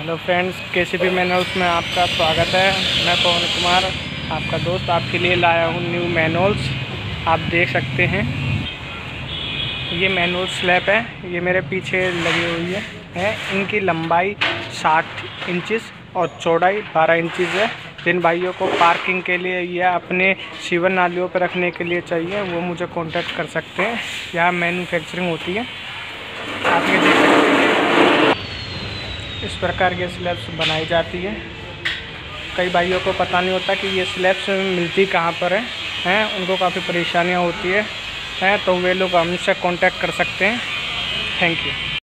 Hello friends के C P manuals में आपका स्वागत है। मैं पवन कुमार आपका दोस्त आपके लिए लाया हूँ न्यू मैनुअल्स आप देख सकते हैं ये मैनुअल स्लैब है ये मेरे पीछे लगी हुई है, है इनकी लंबाई 60 इंचिस और चौड़ाई 12 इंचिस है। जिन भाइयों को पार्किंग के लिए या अपने सीवन नालियों पर रखने के लिए चाहिए वो मुझे कांटेक्ट कर सकते हैं। यहाँ मैन्युफैक्चरिंग होती है। आप ये देख इस प्रकार के स्लैब्स बनाई जाती है। कई भाइयों को पता नहीं होता कि ये स्लैब्स मिलती कहाँ पर है, हैं? उनको काफ़ी परेशानियाँ होती है, हैं? तो वे लोग हमसे कांटेक्ट कर सकते हैं। Thank you